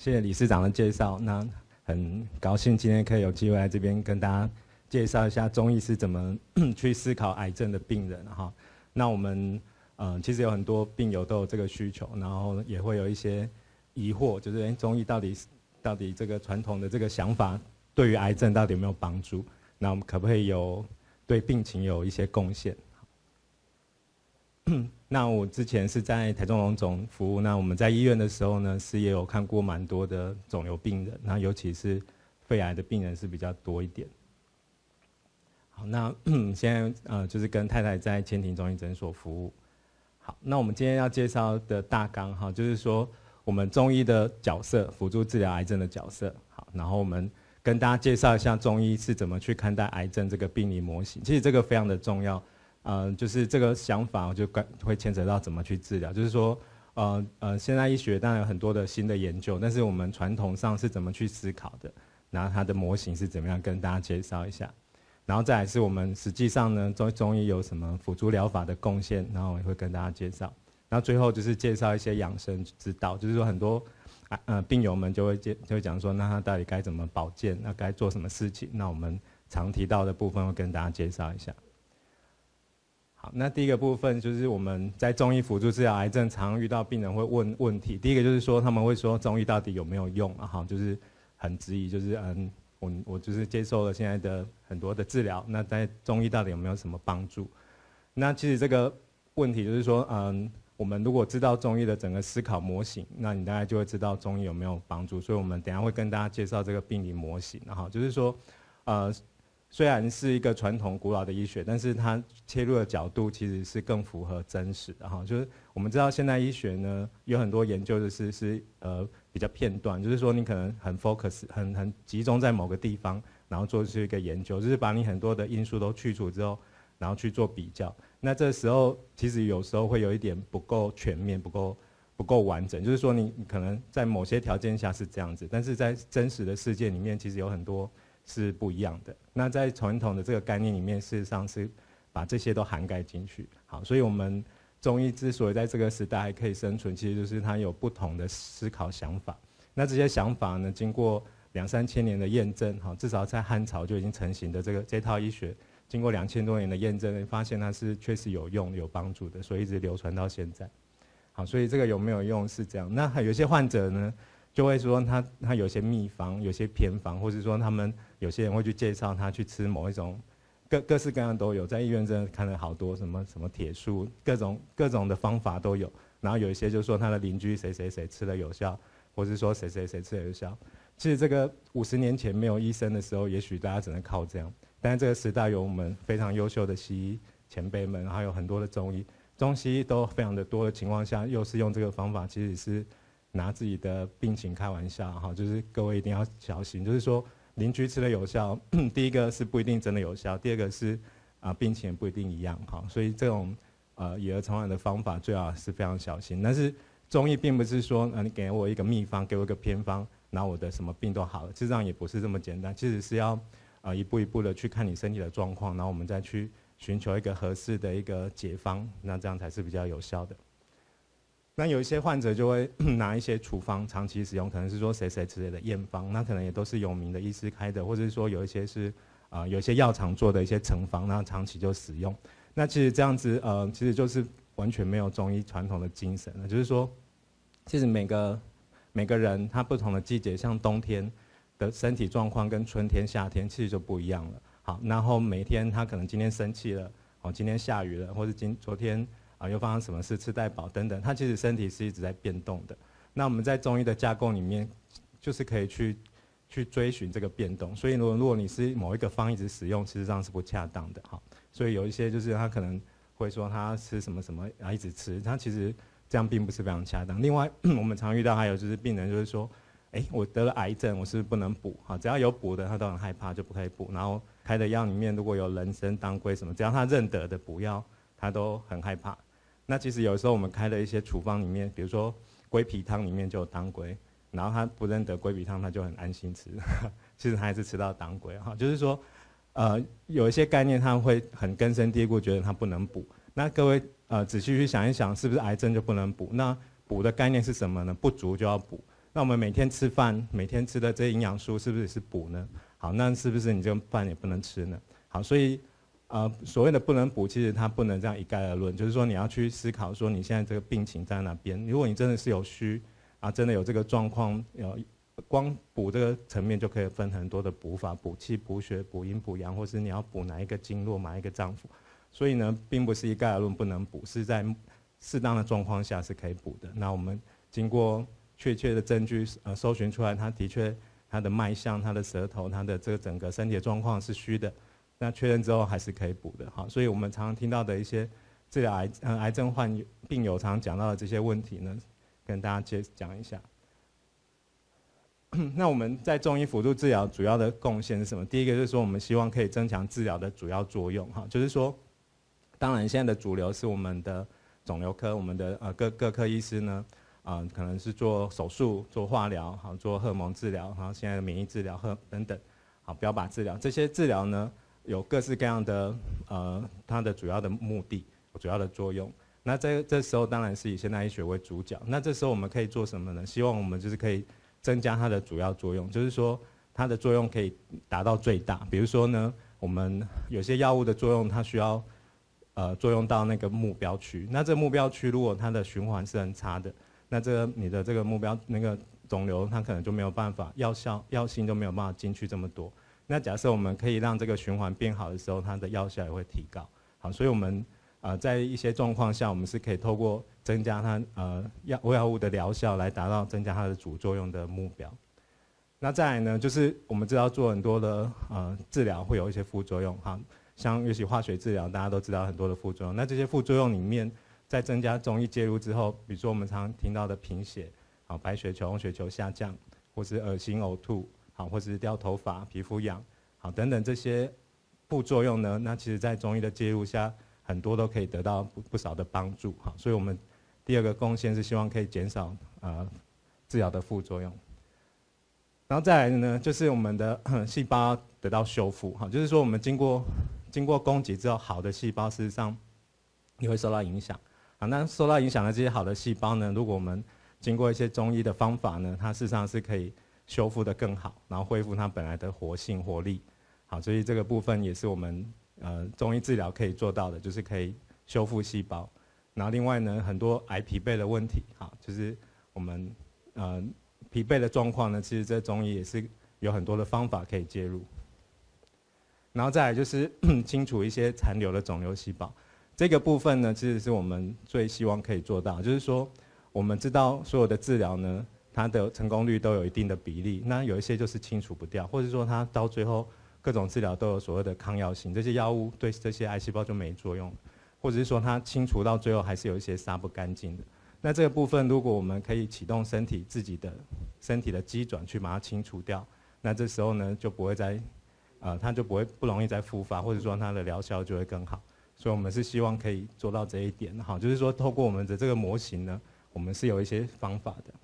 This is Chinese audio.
谢谢李市长的介绍。那很高兴今天可以有机会来这边跟大家介绍一下中医是怎么 去思考癌症的病人哈。那我们嗯，其实有很多病友都有这个需求，然后也会有一些疑惑，就是中医到底到底这个传统的这个想法对于癌症到底有没有帮助？那我们可不可以有对病情有一些贡献？那我之前是在台中荣总服务，那我们在医院的时候呢，是也有看过蛮多的肿瘤病人，那尤其是肺癌的病人是比较多一点。好，那 现在呃就是跟太太在千庭中医诊所服务。好，那我们今天要介绍的大纲哈，就是说我们中医的角色，辅助治疗癌症的角色。好，然后我们跟大家介绍一下中医是怎么去看待癌症这个病理模型，其实这个非常的重要。呃，就是这个想法，我就关会牵扯到怎么去治疗。就是说，呃呃，现在医学当然有很多的新的研究，但是我们传统上是怎么去思考的？然后它的模型是怎么样，跟大家介绍一下。然后再来是我们实际上呢，中中医有什么辅助疗法的贡献，然后也会跟大家介绍。然后最后就是介绍一些养生之道，就是说很多呃病友们就会介就会讲说，那他到底该怎么保健？那该做什么事情？那我们常提到的部分会跟大家介绍一下。好，那第一个部分就是我们在中医辅助治疗癌症，常遇到病人会问问题。第一个就是说，他们会说中医到底有没有用啊？哈，就是很质疑，就是嗯，我我就是接受了现在的很多的治疗，那在中医到底有没有什么帮助？那其实这个问题就是说，嗯，我们如果知道中医的整个思考模型，那你大概就会知道中医有没有帮助。所以我们等下会跟大家介绍这个病理模型，哈，就是说，呃。虽然是一个传统古老的医学，但是它切入的角度其实是更符合真实的哈。就是我们知道现代医学呢有很多研究的是是呃比较片段，就是说你可能很 focus 很很集中在某个地方，然后做出一个研究，就是把你很多的因素都去除之后，然后去做比较。那这时候其实有时候会有一点不够全面，不够不够完整。就是说你可能在某些条件下是这样子，但是在真实的世界里面，其实有很多。是不一样的。那在传统的这个概念里面，事实上是把这些都涵盖进去。好，所以我们中医之所以在这个时代还可以生存，其实就是它有不同的思考想法。那这些想法呢，经过两三千年的验证，哈，至少在汉朝就已经成型的这个这套医学，经过两千多年的验证，发现它是确实有用、有帮助的，所以一直流传到现在。好，所以这个有没有用是这样。那有些患者呢？就会说他他有些秘方，有些偏方，或者说他们有些人会去介绍他去吃某一种，各各式各样都有，在医院真的看了好多什么什么铁树，各种各种的方法都有。然后有一些就说他的邻居谁谁谁吃了有效，或是说谁谁谁吃了有效。其实这个五十年前没有医生的时候，也许大家只能靠这样。但是这个时代有我们非常优秀的西医前辈们，还有很多的中医，中西医都非常的多的情况下，又是用这个方法，其实是。拿自己的病情开玩笑哈，就是各位一定要小心。就是说，邻居吃了有效，第一个是不一定真的有效，第二个是啊病情也不一定一样哈。所以这种呃以讹传讹的方法最好是非常小心。但是中医并不是说呃你给我一个秘方，给我一个偏方，然后我的什么病都好了，实际上也不是这么简单。其实是要啊一步一步的去看你身体的状况，然后我们再去寻求一个合适的一个解方，那这样才是比较有效的。那有一些患者就会 拿一些处方长期使用，可能是说谁谁之类的验方，那可能也都是有名的医师开的，或者是说有一些是啊有一些药厂做的一些成方，那长期就使用。那其实这样子呃，其实就是完全没有中医传统的精神了。就是说，其实每个每个人他不同的季节，像冬天的身体状况跟春天、夏天其实就不一样了。好，然后每天他可能今天生气了，哦，今天下雨了，或者今昨天。啊，又发生什么事？吃太饱等等，他其实身体是一直在变动的。那我们在中医的架构里面，就是可以去去追寻这个变动。所以，如果如果你是某一个方一直使用，其实上是不恰当的哈。所以有一些就是他可能会说他吃什么什么啊，一直吃，他其实这样并不是非常恰当。另外，我们常遇到还有就是病人就是说，哎，我得了癌症，我是不是不能补？哈，只要有补的，他都很害怕，就不可以补。然后开的药里面如果有人参、当归什么，只要他认得的补药，他都很害怕。那其实有时候我们开的一些处方里面，比如说龟皮汤里面就有当归，然后他不认得龟皮汤，他就很安心吃。其实他还是吃到当归哈，就是说，呃，有一些概念他会很根深蒂固，觉得他不能补。那各位呃仔细去想一想，是不是癌症就不能补？那补的概念是什么呢？不足就要补。那我们每天吃饭，每天吃的这些营养素是不是也是补呢？好，那是不是你这个饭也不能吃呢？好，所以，呃，所谓的不能补，其实它不能这样一概而论，就是说你要去思考说你现在这个病情在哪边。如果你真的是有虚啊，真的有这个状况，有光补这个层面就可以分很多的补法，补气、补血、补阴、补阳，或是你要补哪一个经络、哪一个脏腑。所以呢，并不是一概而论不能补，是在适当的状况下是可以补的。那我们经过。确切的证据，呃，搜寻出来，他的确，他的脉象、他的舌头、他的这个整个身体状况是虚的，那确认之后还是可以补的，好，所以我们常常听到的一些治疗癌呃癌症患病友常讲到的这些问题呢，跟大家接讲一下。那我们在中医辅助治疗主要的贡献是什么？第一个就是说，我们希望可以增强治疗的主要作用，哈，就是说，当然现在的主流是我们的肿瘤科，我们的呃各各科医师呢。啊，可能是做手术、做化疗，好做荷尔蒙治疗，然后现在的免疫治疗、和等等，好标靶治疗，这些治疗呢有各式各样的呃，它的主要的目的、主要的作用。那这这时候当然是以现代医学为主角。那这时候我们可以做什么呢？希望我们就是可以增加它的主要作用，就是说它的作用可以达到最大。比如说呢，我们有些药物的作用，它需要呃作用到那个目标区。那这目标区如果它的循环是很差的。那这个你的这个目标那个肿瘤，它可能就没有办法药效药性就没有办法进去这么多。那假设我们可以让这个循环变好的时候，它的药效也会提高。好，所以我们呃在一些状况下，我们是可以透过增加它呃药药物的疗效来达到增加它的主作用的目标。那再来呢，就是我们知道做很多的呃治疗会有一些副作用哈，像尤其化学治疗，大家都知道很多的副作用。那这些副作用里面。在增加中医介入之后，比如说我们常听到的贫血，好白血球、红血球下降，或是恶心呕吐，好或是掉头发、皮肤痒，好等等这些副作用呢，那其实在中医的介入下，很多都可以得到不不少的帮助，好，所以我们第二个贡献是希望可以减少呃治疗的副作用。然后再来呢，就是我们的 细胞得到修复，好，就是说我们经过经过攻击之后，好的细胞事实上也会受到影响。啊，那受到影响的这些好的细胞呢，如果我们经过一些中医的方法呢，它事实上是可以修复的更好，然后恢复它本来的活性活力。好，所以这个部分也是我们呃中医治疗可以做到的，就是可以修复细胞。然后另外呢，很多癌疲惫的问题，好，就是我们呃疲惫的状况呢，其实这中医也是有很多的方法可以介入。然后再来就是 清除一些残留的肿瘤细胞。这个部分呢，其实是我们最希望可以做到，就是说，我们知道所有的治疗呢，它的成功率都有一定的比例。那有一些就是清除不掉，或者说它到最后各种治疗都有所谓的抗药性，这些药物对这些癌细胞就没作用，或者是说它清除到最后还是有一些杀不干净的。那这个部分，如果我们可以启动身体自己的身体的机转去把它清除掉，那这时候呢就不会再，呃，它就不会不容易再复发，或者说它的疗效就会更好。所以，我们是希望可以做到这一点，好，就是说，透过我们的这个模型呢，我们是有一些方法的。